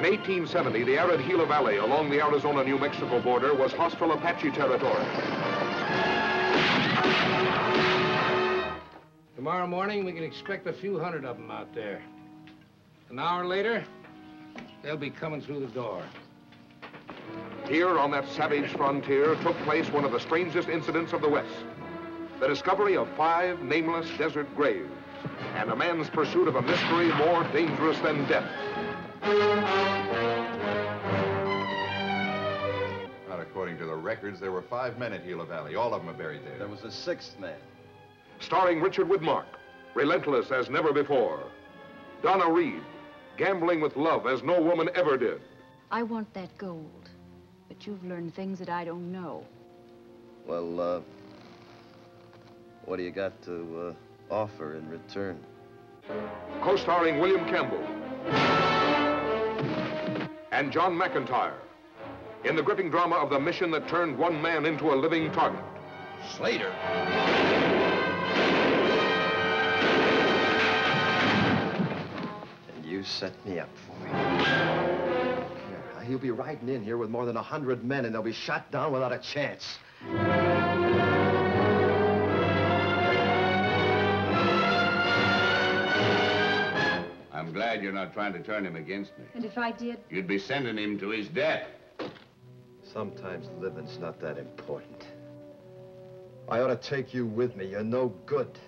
In 1870, the arid Gila Valley along the Arizona-New Mexico border was hostile Apache territory. Tomorrow morning, we can expect a few hundred of them out there. An hour later, they'll be coming through the door. Here on that savage frontier took place one of the strangest incidents of the West. The discovery of five nameless desert graves and a man's pursuit of a mystery more dangerous than death. Not according to the records, there were five men at Gila Valley. All of them are buried there. There was a sixth man. Starring Richard Widmark, relentless as never before. Donna Reed, gambling with love as no woman ever did. I want that gold, but you've learned things that I don't know. Well, uh, what do you got to uh, offer in return? Co-starring William Campbell and John McIntire in the gripping drama of the mission that turned one man into a living target. Slater. And you set me up for it. Yeah, he'll be riding in here with more than a hundred men, and they'll be shot down without a chance. Glad you're not trying to turn him against me. And if I did? You'd be sending him to his death. Sometimes living's not that important. I ought to take you with me. You're no good.